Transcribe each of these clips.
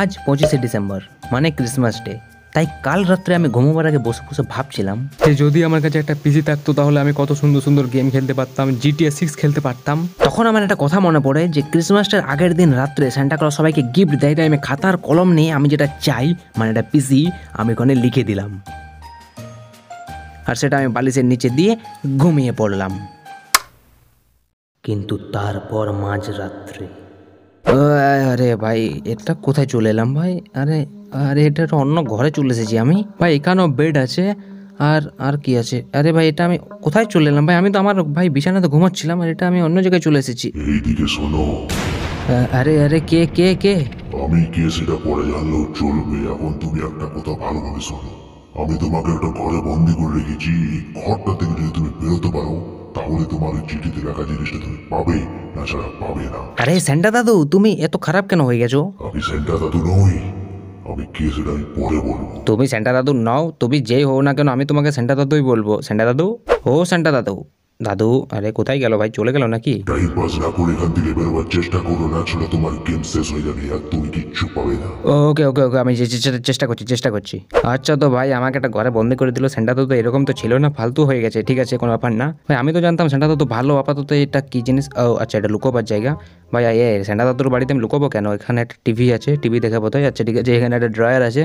আজ পঁচিশে ডিসেম্বর মানে ক্রিসমাস ডে। তাই কাল রাত্রে আমি ঘুমোবার আগে বসে বসে ভাবছিলাম যে যদি আমার কাছে একটা পিসি থাকতো তাহলে আমি কত সুন্দর সুন্দর গেম খেলতে পারতাম জিটিএ সিক্স খেলতে পারতাম। তখন আমার একটা কথা মনে পড়ে যে ক্রিসমাসটার আগের দিন রাত্রে সান্টা ক্লজ সবাইকে গিফট দেয় তাই আমি খাতার কলম নিয়ে আমি যেটা চাই মানে একটা পিসি আমি ওখানে লিখে দিলাম। আর সেটা আমি বালিশের নিচে দিয়ে ঘুমিয়ে পড়লাম। কিন্তু তারপর মাঝরাত্রে আরে ভাই এটা কোথায় চলে এলাম ভাই? আরে আরে এটা অন্য ঘরে চলে এসেছি আমি। ভাই এখানেও বেড আছে আর আর কি আছে? আরে ভাই এটা আমি কোথায় চলে এলাম ভাই? আমি তো আমার ভাই বিছানাতে ঘুমাচ্ছিলাম আর এটা আমি অন্য জায়গায় চলে এসেছি। এইদিকে শোনো। আরে আরে কে কে কে? আমি কে সেটা পরে জানলেও চলবে এখন তুমি একটা কথা ভালোভাবে শোনো। আমি তোমাকে একটা ঘরে বন্দি করে রেখেছি এই ঘরটা থেকে যদি তুমি বেরোতে পারো তাহলে তোমার ওই চিঠিতে লেখা জিনিসটা তুমি পাবে না ছাড়া পাবে না। আরে স্যান্টা দাদু তুমি এত খারাপ কেন হয়ে গেছো? আমি সেন্টা দাদু নই আমি কে সেটা আমি পরে বলব। তুমি সেন্টা দাদু নাও তুমি যেই হও না কেন আমি তোমাকে সেন্টা দাদুই বলব। সেন্টা দাদু? ও সেন্টা দাদু। দাদু আরে কোথায় গেল ভাই? চলে গেল নাকি? টাইম পাস না করে এখান থেকে বেরোবার চেষ্টা করো না ছাড়া তোমার গেম শেষ হয়ে যাবে আর তুমি কিচ্ছু পাবে না। ওকে ওকে ওকে আমি চেষ্টা করছি চেষ্টা করছি। আচ্ছা তো ভাই আমাকে একটা ঘরে বন্দি করে দিল সেন্টা তো এরকম তো ছিল না ফালতু হয়ে গেছে ঠিক আছে কোনো ব্যাপার না। ভাই আমি তো জানতাম সেন্টা তো ভালো আপাতত এটা কি জিনিস? ও আচ্ছা এটা লুকোবার জায়গা। ভাই এ সেন্টা দাদুর বাড়িতে আমি লুকোবো কেন? এখানে একটা টিভি আছে টিভি দেখে বোধহয় আচ্ছা ঠিক আছে এখানে একটা ড্রয়ার আছে।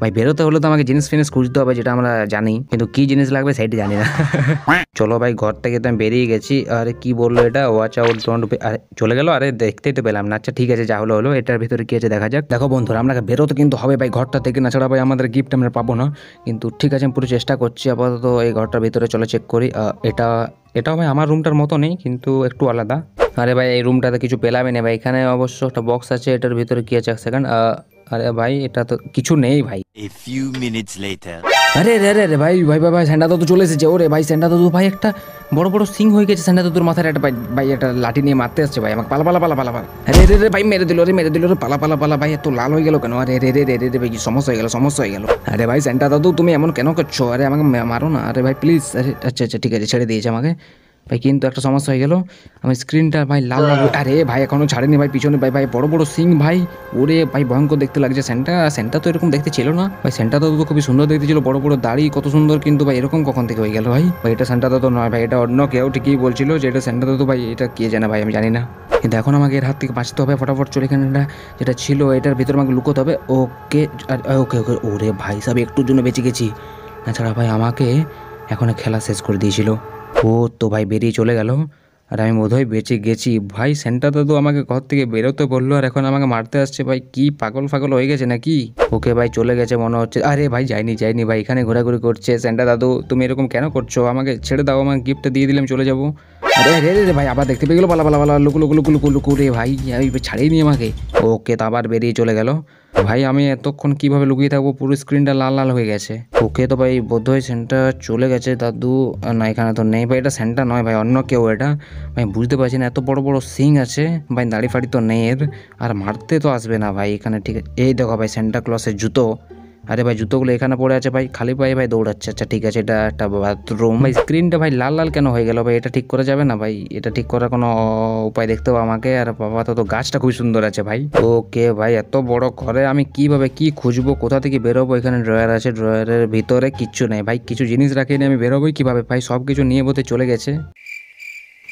ভাই বেরোতে হলে তো আমাকে জিনিস ফিনিস খুঁজতে হবে যেটা আমরা জানি। কিন্তু কি জিনিস লাগবে সেটা জানি না। চলো ভাই ঘর থেকে তো আমি বেরিয়ে গেছি। আরে কি বলল এটা? ওয়াচ আউট ডোন্ট আরে চলে গেল? আরে দেখতেই তো পেলাম না। আচ্ছা ঠিক আছে যা হলো হলো এটার ভিতরে কি আছে দেখা যাক। দেখো বন্ধুরা আমরা বেরোতে কিন্তু হবে ভাই ঘরটা থেকে না ছাড়া ভাই আমাদের গিফট আমরা পাবো না। কিন্তু ঠিক আছে আমি পুরো চেষ্টা করছি আপাতত এই ঘরটার ভিতরে চলে চেক করি। এটা এটাও ভাই আমার রুমটার মতো নেই, কিন্তু একটু আলাদা। আরে ভাই, এই রুমটাতে কিছু পেলামই না ভাই। এখানে অবশ্য একটা বক্স আছে, এটার ভিতরে কি আছে? এক সেকেন্ড আরে ভাই এটা তো কিছু নেই ভাই। A few minutes later. আরে রে রে রে ভাই ভাই ভাই ভাই স্যান্ডা দাদু চলে এসেছে। ওরে ভাই স্যান্ডা দাদু ভাই একটা বড় বড় সিং হয়ে গেছে। স্যান্ডা দাদুর মাথায় একটা ভাই ভাই একটা লাঠি নিয়ে মারতে আসছে ভাই। আমাকে পালা পালা পালা পালা পালা। আরে রে রে ভাই মেরে দিল রে মেরে দিল রে পালা পালা পালা ভাই এত লাল হয়ে গেল কেন? আরে রে রে রে রে ভাই সমস্যা হয়ে গেল সমস্যা হয়ে গেল। আরে ভাই স্যান্টা দাদু তুমি এমন কেন করছ? আরে আমাকে মারো না। আরে ভাই প্লিজ আরে আচ্ছা আচ্ছা ঠিক আছে ছেড়ে দিয়েছে আমাকে। ভাই, কিন্তু একটা সমস্যা হয়ে গেল। আমার স্ক্রিনটা ভাই লাল লাল আরে ভাই, এখনও ছাড়েনি ভাই, পিছনে ভাই ভাই, বড় বড় সিং ভাই। ওরে ভাই, ভয়ঙ্কর দেখতে লাগছে সেন্টা সেন্টা তো এরকম দেখতে ছিল না। ভাই সেন্টা তো খুবই সুন্দর দেখতে ছিল। বড় বড় দাড়ি, কত সুন্দর কিন্তু ভাই, এরকম কখন থেকে হয়ে গেল ভাই? ভাই, এটা সেন্টা তো নয় ভাই, এটা অন্য কেউ ঠিকই বলছিল যে এটা সেন্টা তো ভাই, এটা কে জানে ভাই, আমি জানি না। কিন্তু এখন আমাকে এর হাত থেকে বাঁচতে হবে ফটাফট চলে এখানে। যেটা ছিল, এটার ভিতরে আমাকে লুকোতে হবে। ওকে ওকে ওকে, ওরে ভাই সাহেব একটুর জন্য বেঁচে গেছি। তাছাড়া ভাই, আমাকে এখন খেলা শেষ করে দিয়েছিল। ও তো ভাই বেরিয়ে চলে গেল আর আমি বোধহয় বেঁচে গেছি ভাই সেন্টা দাদু আমাকে ঘর থেকে বেরোতে বলল আর এখন আমাকে মারতে আসছে ভাই কি পাগল ফাগল হয়ে গেছে নাকি ওকে ভাই চলে গেছে মনে হচ্ছে আরে ভাই যাইনি যাইনি ভাই এখানে ঘোরাঘুরি করছে সেন্টা দাদু তুমি এরকম কেন করছ আমাকে ছেড়ে দাও আমাকে গিফটটা দিয়ে দিলাম চলে যাব আরে রে রে ভাই আবার দেখতে পেয়ে গেলো পালা পালা পালা লুকু লুকু লুকু লুকু রে ভাই ছাড়িয়ে নি আমাকে ওকে তো আবার বেরিয়ে চলে গেল ভাই আমি এতক্ষণ কীভাবে লুকিয়ে থাকব, পুরো স্ক্রিনটা লাল লাল হয়ে গেছে। ওকে তো ভাই বোধহয় সেন্টার চলে গেছে, দাদু। না, এখানে তো নেই ভাই, এটা সেন্টার নয় ভাই, অন্য কেউ এটা। ভাই, বুঝতে পারছি না, এত বড় বড় সিং আছে। ভাই, দাড়ি ফাড়ি তো নেই এর। আর মারতে তো আসবে না ভাই, এখানে ঠিক এই দেখো ভাই সেন্টা ক্লসের জুতো। আরে ভাই, জুতোগুলো এখানে পড়ে আছে ভাই, খালি পায়ে ভাই দৌড়াচ্ছে। আচ্ছা ঠিক আছে, এটা একটা বাথরুম ভাই স্ক্রিনটা ভাই লাল লাল কেন হয়ে গেল ভাই? এটা ঠিক করা যাবে না ভাই? এটা ঠিক করার কোনো উপায় দেখতে হবে আমাকে। আর বাবা, তো গাছটা খুবই সুন্দর আছে ভাই। ওকে ভাই, এত বড় ঘরে আমি কীভাবে কি খুঁজবো? কোথা থেকে বেরোবো? এখানে ড্রয়ার আছে ড্রয়ারের ভিতরে কিচ্ছু নেই। ভাই, কিছু জিনিস রাখিনি আমি বেরোবোই কীভাবে? ভাই সব কিছু নিয়ে বোধহয় চলে গেছে।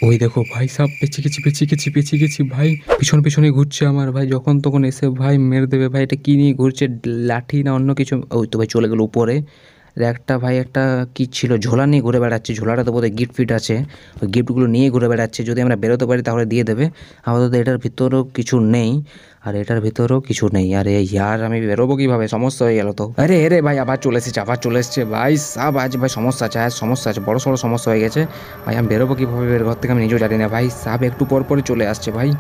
ওই দেখো ভাই, সব পেছি গেছি পেছি গেছি পেছি গেছি ভাই। পিছন পিছনে ঘুরছে আমার ভাই, যখন তখন এসে ভাই মেরে দেবে ভাই, এটা কি নিয়ে ঘুরছে? লাঠি না অন্য কিছু? ওই তো ভাই চলে গেল উপরে। একটা ভাই একটা কি ছিল, ঝোলা নিয়ে ঘুরে বেড়াচ্ছে, ঝোলাটা তো বোধহয় গিফট ফিট আছে। ওই গিফটগুলো নিয়ে ঘুরে বেড়াচ্ছে, যদি আমরা বেরোতে পারি তাহলে দিয়ে দেবে। আপাতত এটার ভিতরেও কিছু নেই, আর এটার ভিতরেও কিছু নেই। আরে ইয়ার, আমি বেরোবো কীভাবে? সমস্যা হয়ে গেল তো। আরে আরে ভাই, আবার চলে এসেছে, আবার চলে এসেছে। ভাই, সাব, আজ ভাই সমস্যা আছে, আজ সমস্যা আছে, বড় সড়ো সমস্যা হয়ে গেছে। ভাই, আমি বেরোবো কীভাবে? এর ঘর থেকে আমি নিজেও জানি না। ভাই, সাব, একটু পর পরই চলে আসছে, ভাই।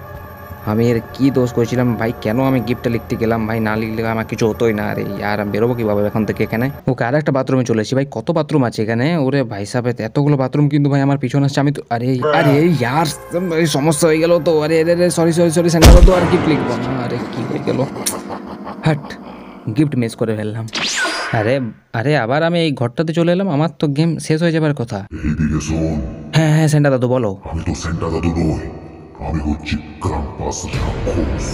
আমি এর কী দোষ করেছিলাম? ভাই কেন আমি গিফটটা লিখতে গেলাম? ভাই না লিখলে আমার কিছু হতোই না। আরে আর আমি বেরোবো কীভাবে এখন থেকে এখানে? ওকে আর একটা বাথরুমে চলে এসেছি। ভাই কত বাথরুম আছে এখানে? ওরে ভাই সাহেব এতগুলো বাথরুম কিন্তু ভাই আমার পিছনে আসছে। আমি তো আরে আরে ইয়ার সমস্যা হয়ে গেল তো। আরে আরে সরি সরি সরি সেন্টার তো আর গিফট লিখব না। আরে কি হয়ে গেল? হাট গিফট মিস করে ফেললাম। আরে আরে আবার আমি এই ঘরটাতে চলে এলাম। আমার তো গেম শেষ হয়ে যাবার কথা। হ্যাঁ হ্যাঁ সেন্টার দাদু বলো। আমি তো সেন্টা দাদু নই। আমি হচ্ছি ক্রাম্পাস রাক্ষস।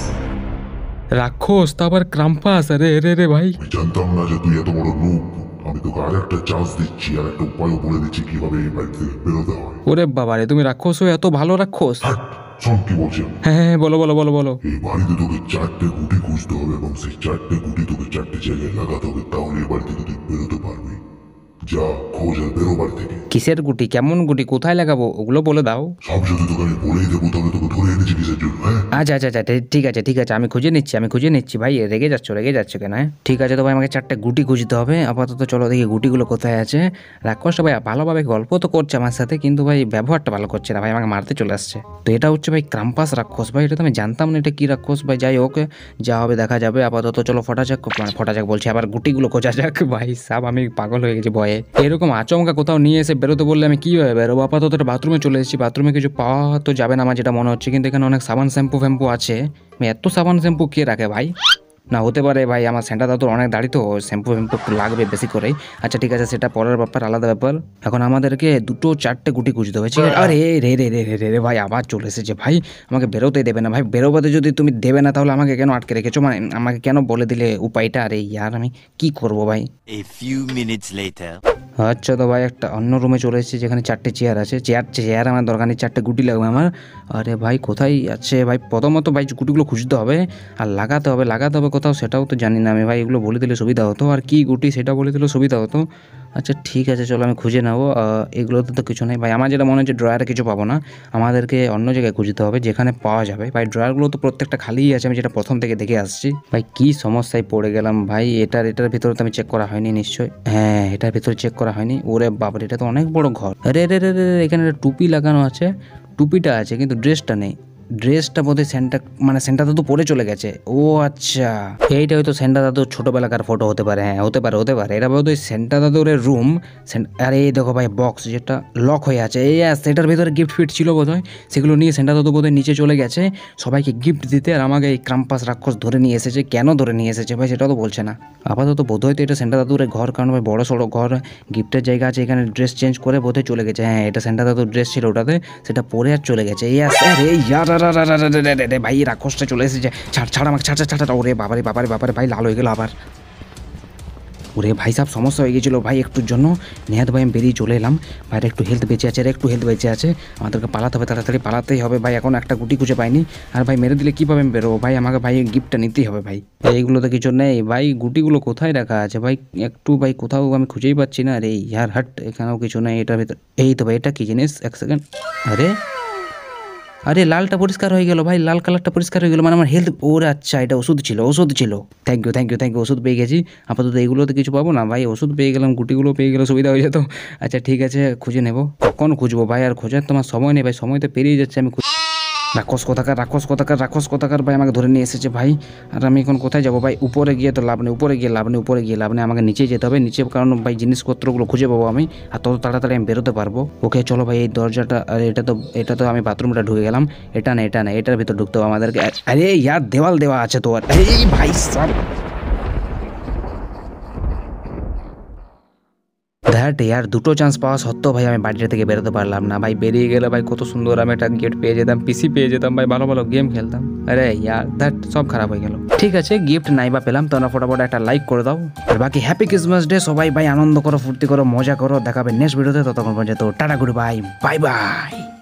রাক্ষস তা আবার ক্রাম্পাস আরে রে রে ভাই। আমি জানতাম না যে তুই এত বড় নুপ আমি তোকে আর একটা চান্স দিচ্ছি আর একটা উপায়ও বলে দিচ্ছি কীভাবে এই বাড়ি থেকে বেরোতে হয়। ওরে বাবা রে তুমি রাক্ষস হয়ে এত ভালো রাক্ষস? হাট, শোন কি বলছি আমি। হ্যাঁ হ্যাঁ হ্যাঁ, বলো বলো বলো বলো। এই বাড়িতে তোকে চারটে গুটি খুঁজতে হবে এবং সেই চারটে গুটি তোকে চারটে জায়গায় লাগাতে হবে তাহলে এই বাড়ি থেকে তুই বেরোতে পারবি। যা আর বাড়ি থেকে। কিসের গুটি? কেমন গুটি? কোথায় লাগাবো? ওগুলো বলে দাও। সব যদি আমি বলেই দেবো তাহলে তোকে ধরে এনেছি কিসের জন্য হ্যাঁ? আচ্ছা আচ্ছা আচ্ছা ঠিক- আছে ঠিক আছে আমি খুঁজে নিচ্ছি আমি খুঁজে নিচ্ছি ভাই রেগে যাচ্ছ রেগে যাচ্ছ কেন হ্যাঁ? ঠিক আছে তো ভাই আমাকে চারটে গুটি খুঁজতে হবে আপাতত চলো দেখি গুটিগুলো কোথায় আছে। রাক্ষসটা ভাই ভালোভাবে গল্প তো করছে আমার সাথে কিন্তু ভাই ব্যবহারটা ভালো করছে না ভাই আমাকে মারতে চলে আসছে। তো এটা হচ্ছে ভাই ক্রাম্পাস রাক্ষস ভাই এটা তো আমি জানতাম না এটা কি রাক্ষস ভাই যাই হোক যা হবে দেখা যাবে আপাতত চলো ফটা যাক মানে ফটা যাক বলছি আবার গুটিগুলো খোঁজা যাক ভাই সব আমি পাগল হয়ে গেছি ভয়ে। এরকম আচমকা কোথাও নিয়ে এসে বেরোতে বললে আমি কীভাবে বেরোবো? আপাতত একটা বাথরুমে চলে এসেছি। বাথরুমে কিছু পাওয়া তো যাবে না আমার যেটা মনে হচ্ছে। কিন্তু এখানে অনেক সাবান শ্যাম্পু ফ্যাম্পু আছে। আমি এত সাবান শ্যাম্পু কে রাখে ভাই? না, হতে পারে ভাই, আমার সেন্টা দাদুর অনেক দাড়ি তো, শ্যাম্পু ফ্যাম্পু লাগবে বেশি করেই। আচ্ছা ঠিক আছে, সেটা পরের ব্যাপার, আলাদা ব্যাপার। এখন আমাদেরকে দুটো চারটে গুটি খুঁজতে হবে, ঠিক আছে? আরে, রে রে রে রে রে রে ভাই, আবার চলে এসেছে ভাই। আমাকে বেরোতেই দেবে না ভাই। বেরোবাতে যদি তুমি দেবে না, তাহলে আমাকে কেন আটকে রেখেছো? মানে আমাকে কেন বলে দিলে উপায়টা? আরে, ইয়ার, আমি কি করব ভাই? A few minutes later. আচ্ছা তো ভাই, একটা অন্য রুমে চলে এসেছি যেখানে চারটে চেয়ার আছে। চেয়ার চেয়ার আমার দরকার নেই, চারটে গুটি লাগবে আমার। আরে ভাই, কোথায় আছে ভাই, প্রথমত ভাই, গুটিগুলো খুঁজতে হবে, আর লাগাতে হবে লাগাতে হবে কোথাও, সেটাও তো জানি না আমি। ভাই, এগুলো বলে দিলে সুবিধা হতো, আর কি গুটি সেটা বলে দিলে সুবিধা হতো। আচ্ছা ঠিক আছে, চলো আমি খুঁজে নেব। এগুলোতে তো কিছু নেই। ভাই, আমার যেটা মনে হচ্ছে ড্রয়ারে কিছু পাবো না। আমাদেরকে অন্য জায়গায় খুঁজতে হবে, যেখানে পাওয়া যাবে। ভাই ড্রয়ারগুলো তো প্রত্যেকটা খালিই আছে, আমি যেটা প্রথম থেকে দেখে আসছি। ভাই, কি সমস্যায় পড়ে গেলাম ভাই, এটার এটার ভিতরে তো আমি চেক করা হয়নি নিশ্চয়ই। হ্যাঁ এটার ভিতরে চেক করা হয়নি। ওরে বাবার এটা তো অনেক বড় ঘর। রে রে রে রে, এখানে একটা টুপি লাগানো আছে। টুপিটা আছে কিন্তু ড্রেসটা নেই। ড্রেসটা বোধহয় সেন্টা মানে সেন্টা দাদু পরে চলে গেছে ও আচ্ছা এইটা হয়তো সেন্টা দাদুর ছোটবেলাকার ফটো হতে পারে হ্যাঁ হতে পারে হতে পারে এটা বোধহয় সেন্টা দাদুর রুম আরে এই দেখো ভাই বক্স যেটা লক হয়ে আছে এই সেটার ভিতরে গিফট ফিট ছিল বোধহয় সেগুলো নিয়ে সেন্টা দাদু বোধহয় নিচে চলে গেছে সবাইকে গিফট দিতে আর আমাকে এই ক্রাম্পাস রাক্ষস ধরে নিয়ে এসেছে কেন ধরে নিয়ে এসেছে ভাই সেটাও তো বলছে না আপাতত বোধহয় তো এটা সেন্টা দাদুর ঘর কারণ ভাই বড় সড়ো ঘর গিফটের জায়গা আছে এখানে ড্রেস চেঞ্জ করে বোধহয় চলে গেছে হ্যাঁ এটা সেন্টা দাদুর ড্রেস ছিল ওটাতে সেটা পরে আর চলে গেছে এই আস এই ইয়ার ভাই, রাক্ষসটা চলে এসেছে। ছাড় ছাড় আমাকে, ছাড় ছাড় ছাড় ওরে বাবারে বাবারে বাবারে, ভাই, লাল হয়ে গেল আবার। ওরে ভাই সাহেব সমস্যা হয়ে গেছিল। ভাই, একটুর জন্য নেহাত ভাই, আমি বেরিয়ে চলে এলাম। ভাইয়ের একটু হেলথ বেঁচে আছে আর একটু হেলথ বেঁচে আছে। আমাদেরকে পালাতে হবে, তাড়াতাড়ি পালাতেই হবে। ভাই, এখন একটা গুটি খুঁজে পাইনি। আর ভাই, মেরে দিলে কীভাবে আমি বেরোবো? ভাই, আমাকে, ভাই গিফটটা নিতেই হবে, ভাই। এইগুলো তো কিছু নেই। ভাই, গুটিগুলো কোথায় রাখা আছে? ভাই, একটু, ভাই, কোথাও আমি খুঁজেই পাচ্ছি না আরে ইয়ার হাট, এখানেও কিছু নেই। এটার ভিতর এই তো ভাই, এটা কী জিনিস? এক সেকেন্ড আরে! আরে লালটা পরিষ্কার হয়ে গেল ভাই, লাল কালারটা পরিষ্কার হয়ে গেল। মানে আমার হেলথ ওর আচ্ছা এটা ওষুধ ছিল ওষুধ ছিল। Thank you thank you thank you ওষুধ পেয়ে গেছি। আপাতত এগুলোতে কিছু পাবো না ভাই, ওষুধ পেয়ে গেলাম, গুটিগুলো পেয়ে গেলে সুবিধা হয়ে যেত। আচ্ছা ঠিক আছে, খুঁজে নেব। কখন খুঁজবো ভাই, আর খোঁজার তোমার সময় নেই ভাই, সময় তো পেরিয়ে যাচ্ছে, আমি রাক্ষস কোথাকার রাক্ষস কোথাকার রাক্ষস কোথাকার ভাই আমাকে ধরে নিয়ে এসেছে ভাই। আর আমি এখন কোথায় যাব ভাই? উপরে গিয়ে তো লাভ নেই, উপরে গিয়ে লাভ নেই, উপরে গিয়ে লাভ নেই। আমাকে নিচে যেতে হবে, নিচে কারণ ভাই জিনিসপত্রগুলো খুঁজে পাবো আমি। আর তত তাড়াতাড়ি আমি বেরোতে পারব। ওকে চলো ভাই, এই দরজাটা, আর এটা তো এটা তো আমি বাথরুমটা ঢুকে গেলাম। এটা না এটা না, এটার ভিতর ঢুকতে হবে আমাদেরকে। আরে ইয়ার দেওয়াল দেওয়া আছে তো আর ভাই সব দ্যাট ইয়ার দুটো চান্স পাওয়া সত্ত্বেও ভাই আমি বাড়িটা থেকে বেরোতে পারলাম না। ভাই বেরিয়ে গেলে ভাই কত সুন্দর আমি একটা গিফট পেয়ে যেতাম পিসি পেয়ে যেতাম, ভাই ভালো ভালো গেম খেলতাম। আরে ইয়ার দ্যাট সব খারাপ হয়ে গেল। ঠিক আছে গিফট নাই বা পেলাম, তোমরা ফটাফট একটা লাইক করে দাও। আর বাকি হ্যাপি ক্রিসমাস ডে সবাই ভাই আনন্দ করো, ফুর্তি করো, মজা করো, দেখাবে নেক্সট ভিডিওতে ততক্ষণ পর্যন্ত tata good bye bye bye